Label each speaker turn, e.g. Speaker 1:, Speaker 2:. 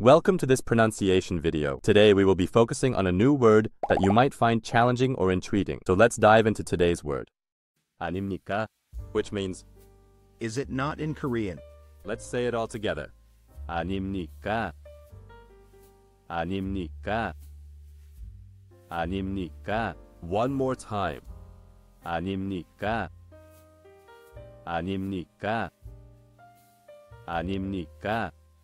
Speaker 1: Welcome to this pronunciation video. Today we will be focusing on a new word that you might find challenging or intriguing. So let's dive into today's word. 아닙니까? Which means,
Speaker 2: Is it not in Korean?
Speaker 1: let's say it all together. 아닙니까? 아닙니까? 아닙니까? One more time. 아닙니까? 아닙니까? 아닙니까?